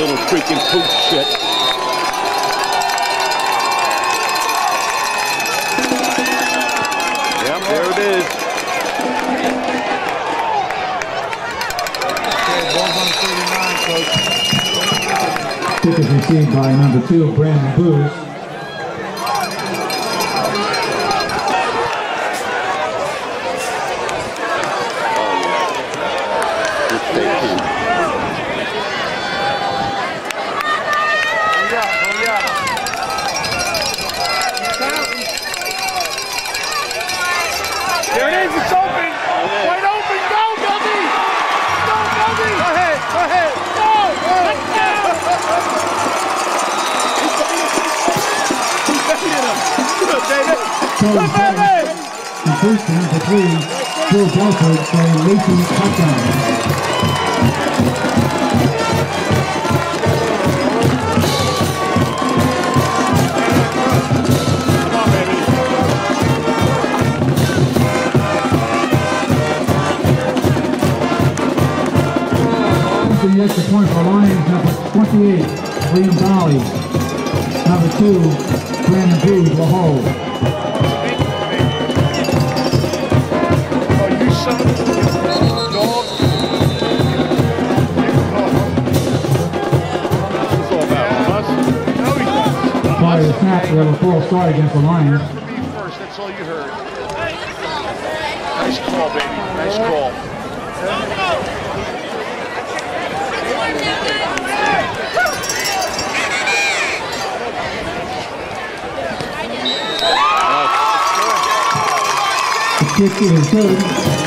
Little freaking poop shit. Yep, there it is. Okay, ball's on 39, coach. Kick is received by number two, Brandon Booz. Which they can. Hurry up, hurry up. There it is, it's open. Wide open, go, Gubby. Go, Gubby. Go ahead, go ahead. Go, let's go. Good, Good, baby. Completion number three, Phil Belford for a late touchdown. The extra point for Lions, number 28, William Dolly. Number two, Brandon Booz will hold. To the snap, a false start against the Lions. That's all you heard. Nice call, baby. Nice call. The kick is good.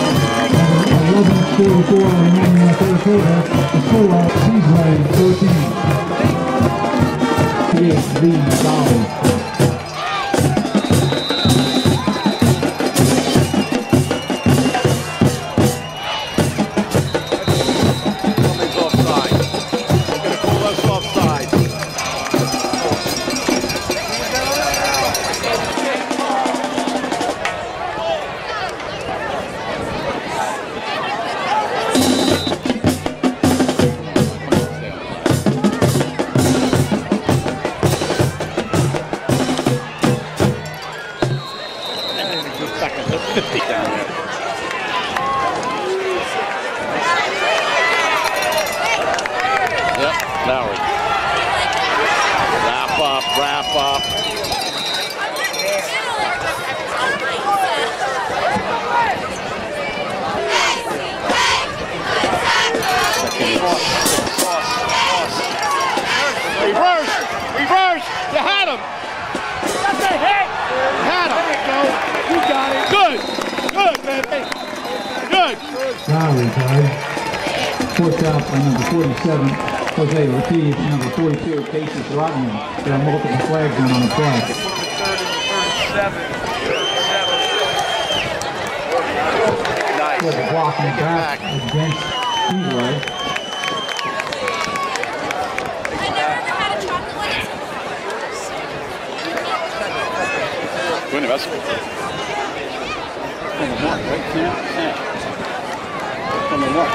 Number 11, 44 remaining in the third quarter. The score, Speedway 13. He is Good, baby! Good! Lowry, sorry. Forced out by number 47, Jose Ortiz, number 42, Casey Rodman. There are multiple flags down on the play. Third and third seven. With a block in the back against Speedway. Win it, that's From the right? Snap. From the what?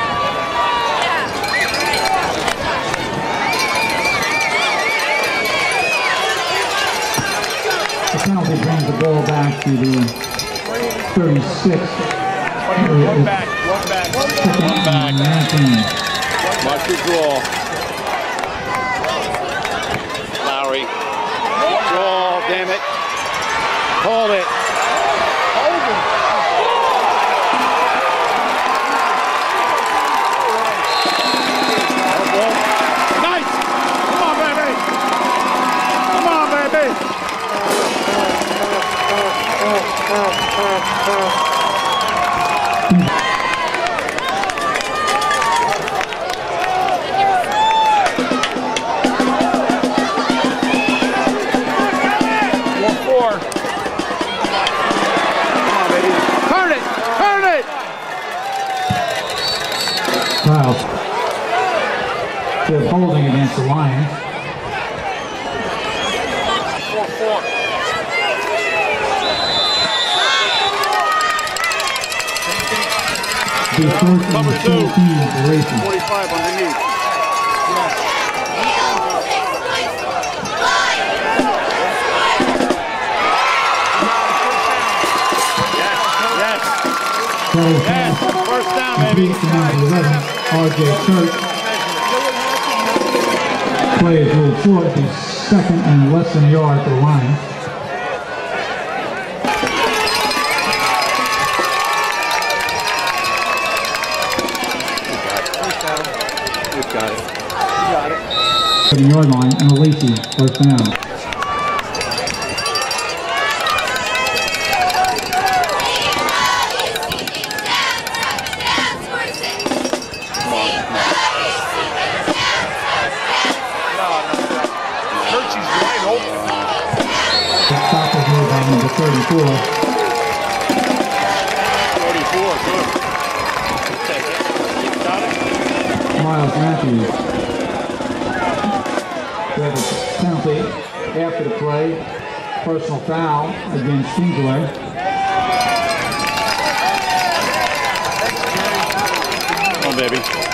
The penalty brings the ball back to the 36. One back, one back. Second back. and 19. Watch your draw. Lowry. Draw, damn it. Hold it. Number two. 45 underneath. Yes, first down, baby. Number 11, RJ Church. Play is ruled short. He's second and less than a yard at the line. It. Seven yard line, and Lacey, first down. Personal foul against Kingsway. Baby.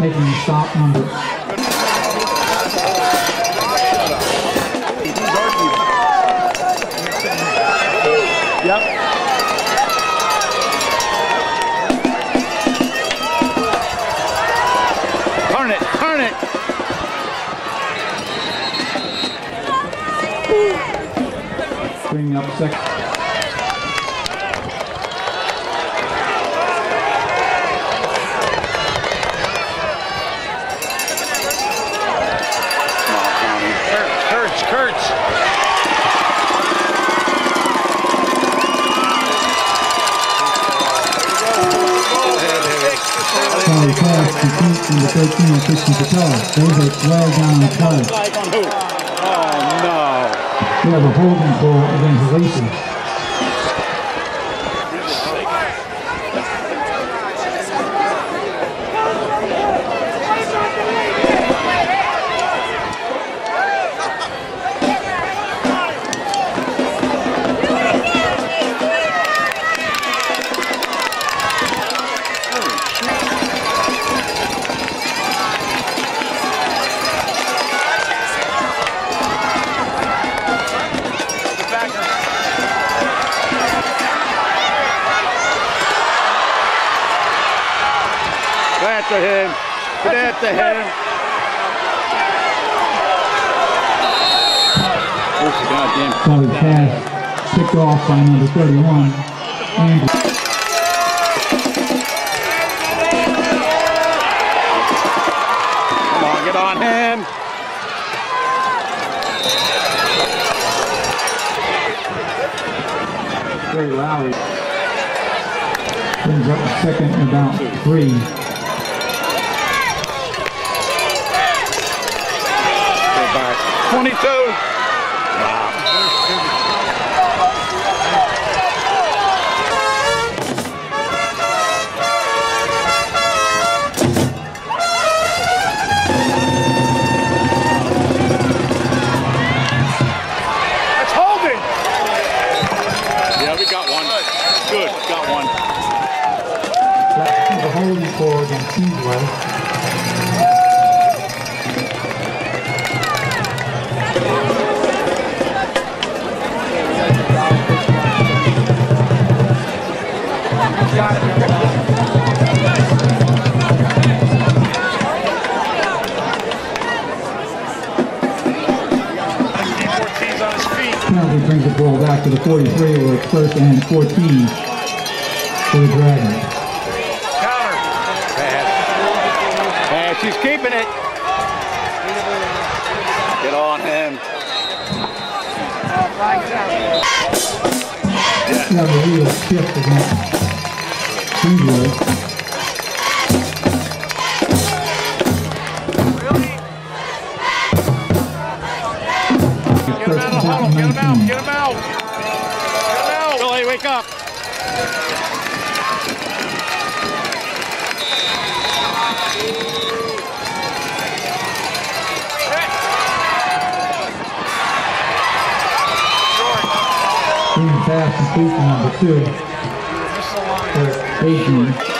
The stop number Yep. Turn it, turn it. bringing up second. 13 on Christian Patel. There's a well down play. Oh, no. We have a holding ball against Lacey. After him. Get after him. Where's the goddamn Sorry, pass picked off by number 31, Andrew. Come on, get on him. Gary Lowry brings up second and about three. Go back. 22. That's holding. Yeah, we got one. Good, got one. That's the holding call against Kingsway. 43 where it's first and 14 for the Dragons. Counter. Pass. Pass. She's keeping it. Get on him. You have a real shift against Kingsway. Screen pass completion number two for Adrian.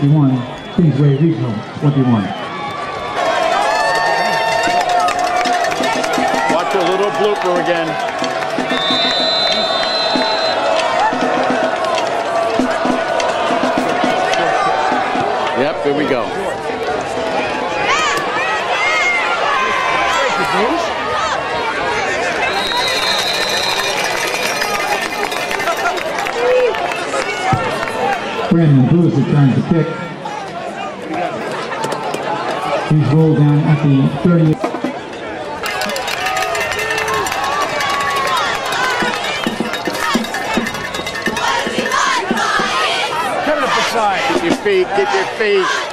41, Kingsway Regional 21. Brandon Bruce returns the kick. He's rolled down at the 38. Cut it up side. Get your feet, get your feet.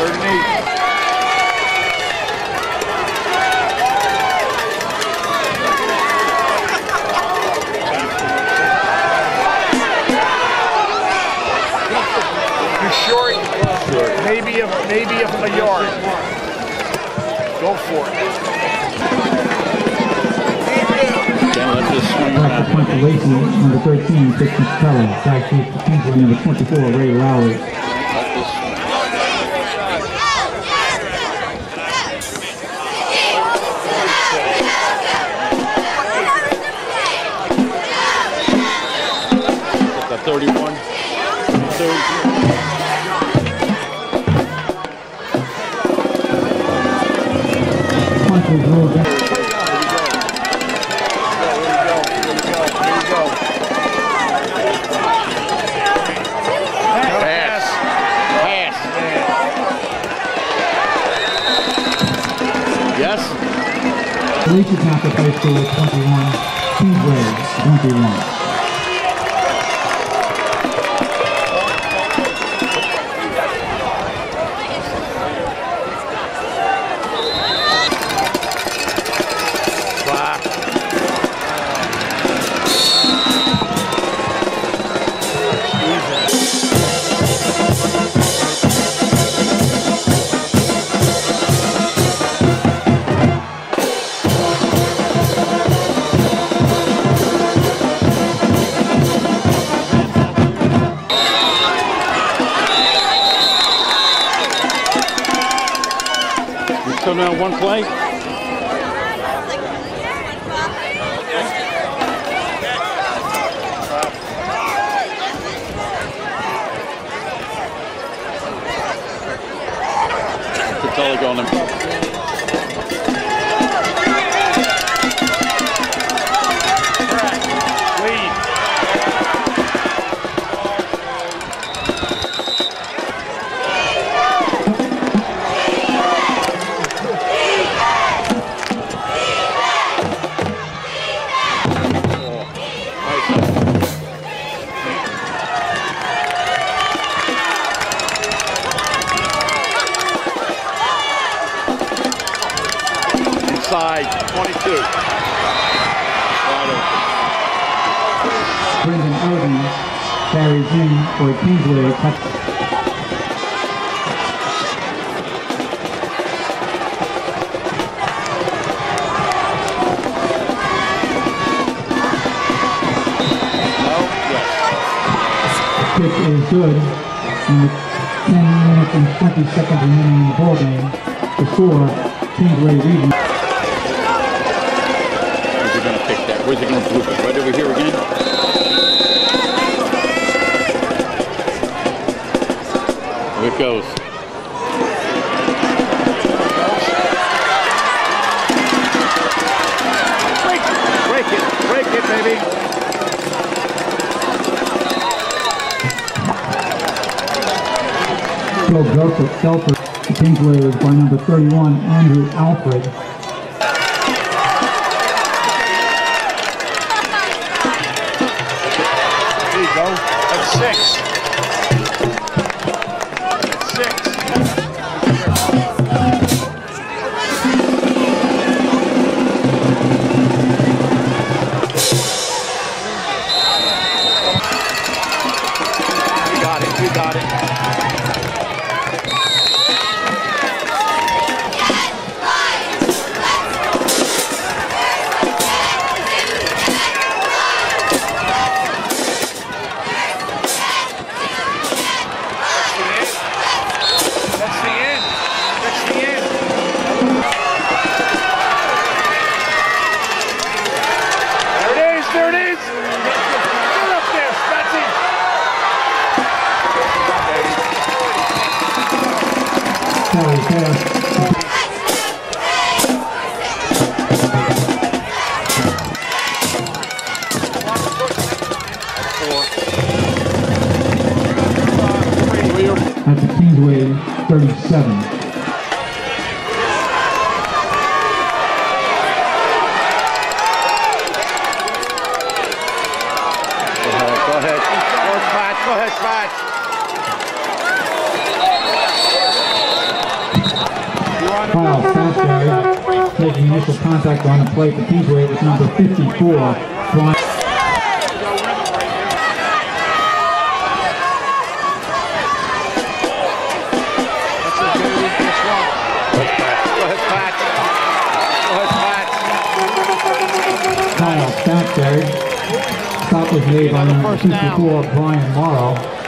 Third and eight. Be short. Maybe a maybe a, a yard. Go for it. Can't let this swing Back to punt to Lacey, number 13, Christian Capella. Back to number 24, Ray Lowry. Inside 22. Wide open. Brendan Irving carries in for a Kingsway touchdown. No? Yes. Kick is good. And with 10 minutes and 20 seconds remaining in the ballgame, the score, Kingsway leading. Where's he gonna pick that? Where's he gonna bloop it? Right over here again? Here it goes. Break it. Break it. Break it, baby. Joe Belford, Belford, the Kingsway is by number 31, Andrew Alfred. Go. That's six. Go, Spats. Go ahead, Spats. Kyle Stansberry making initial contact on the play for Kingsway with number 54, By number 54, Brian Morrow.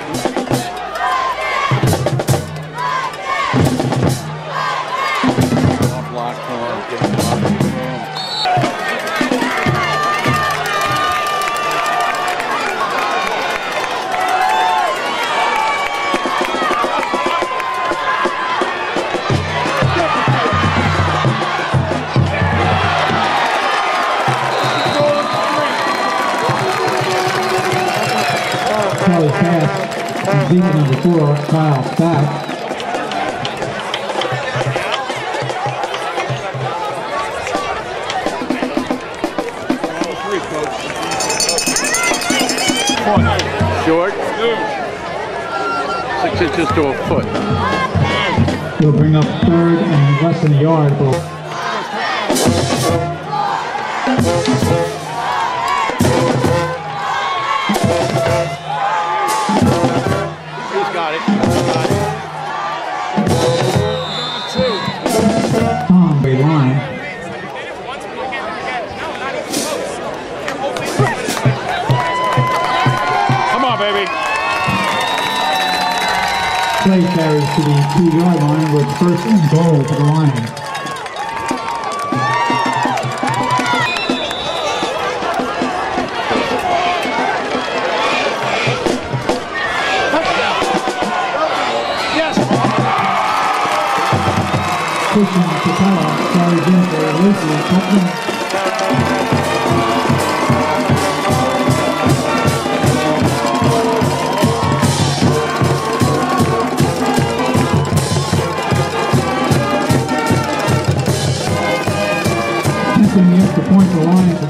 Kelly pass. Complete number four, Kyle Stack. Short. Six inches to a foot. He'll bring up third and less than a yard play carries to the two-yard line with first and goal for the Lions. Christian Capella carries in for Lucy Copeland.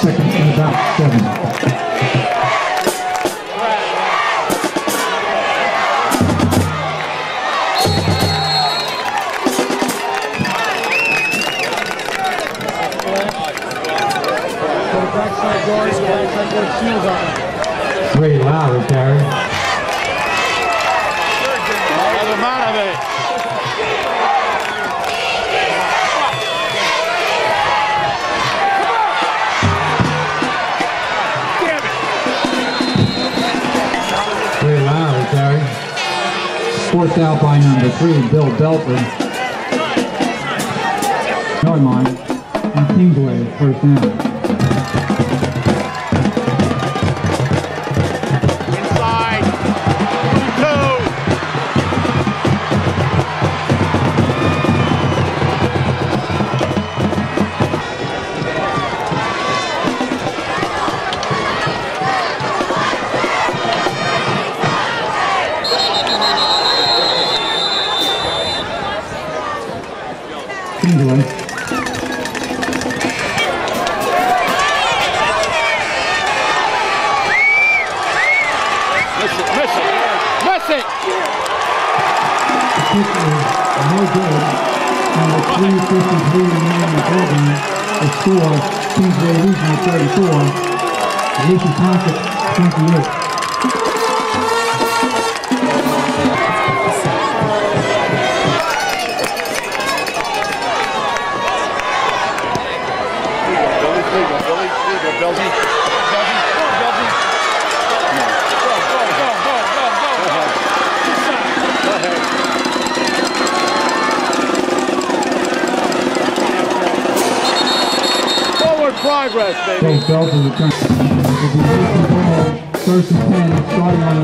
Second and. Great loud, Gary. kicked out by number three, Bill Belford. Norman, and Kingsway first down. 34, Tuesday, Regional 34, Nation Conference 28. belt of the country. If you first and ten, starting on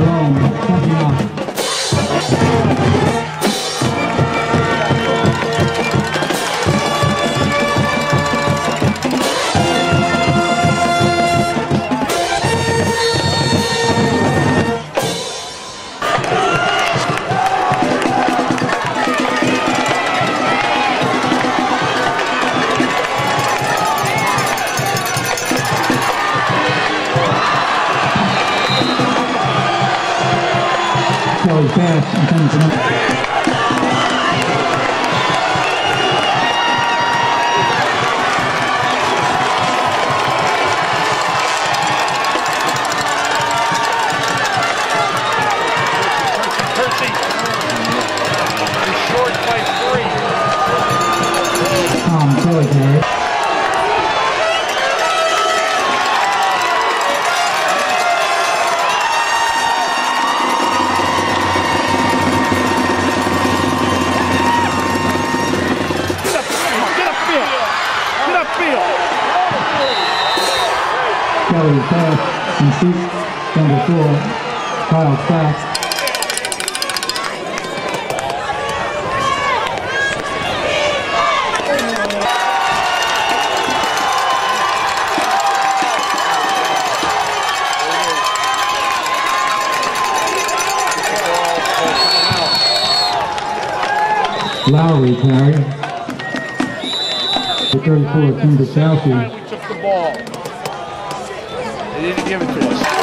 Kelly pass and shoot number four, Kyle Stack. Lowry carry. The 34, Timber Chelsea. Finally took the ball. They didn't give it to us.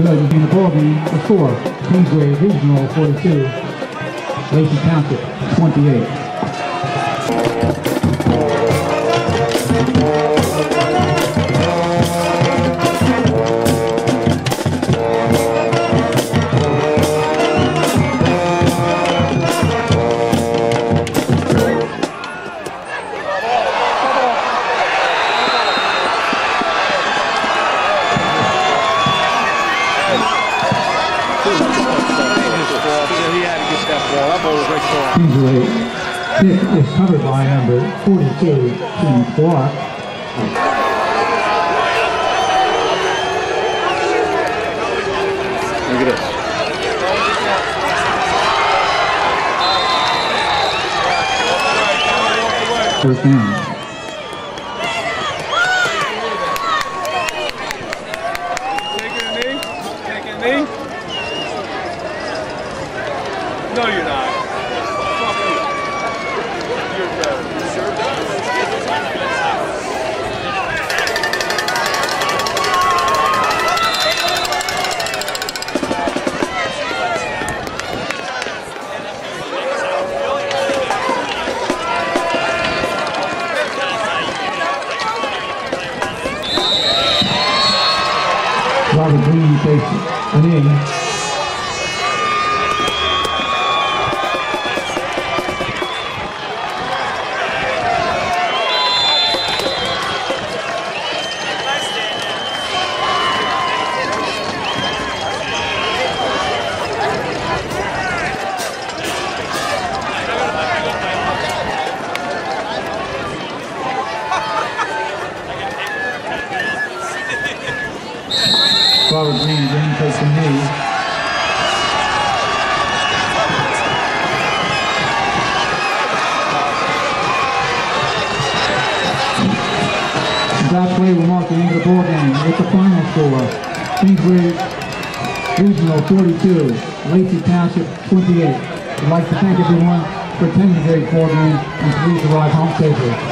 Is good. In the ballgame, the score, Kingsway Regional 42, Lacey Township 28. Pick is covered by number 42, Tim Clark. Look at this. First down. Robert Green takes an in. Lacey Township 28. I'd like to thank everyone for attending the great ball and please arrive home safely.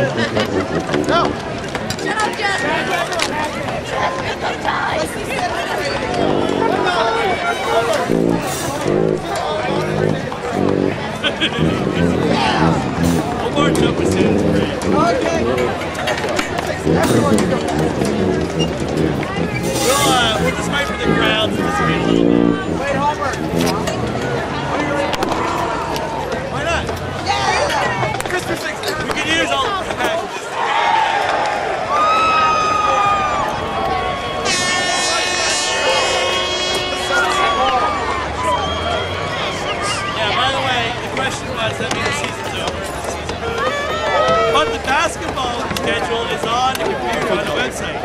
Shut up, Jeff! One more jump is great. We'll, uh, we'll just wait for the crowd to participate a little bit. Wait, Homer. What are you ready for? Why not? Christmas could use all the packages. Yeah, by the way, the question was, that means the season's over. But the basketball schedule is on the computer on the website.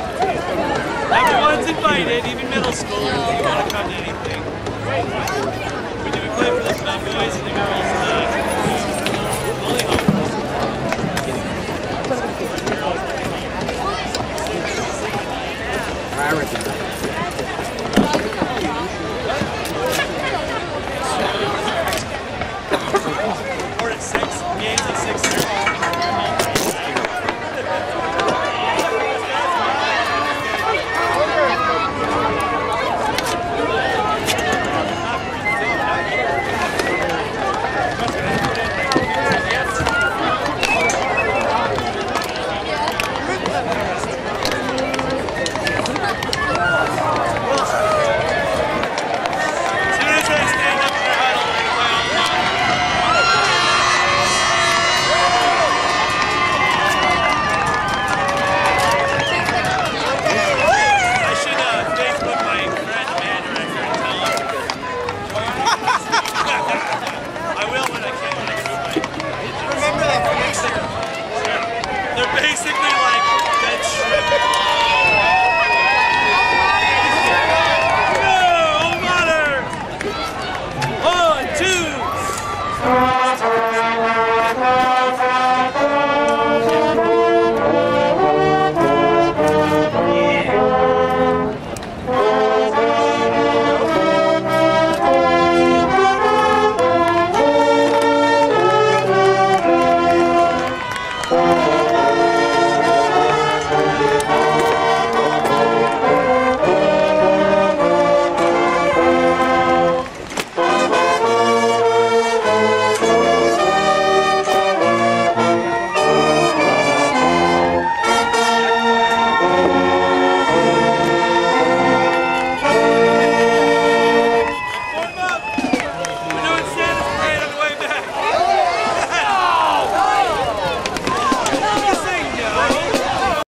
Everyone's invited, even middle school, if you want to come to anything. We do play for the boys and the girls. Uh, only home. Rarity. basically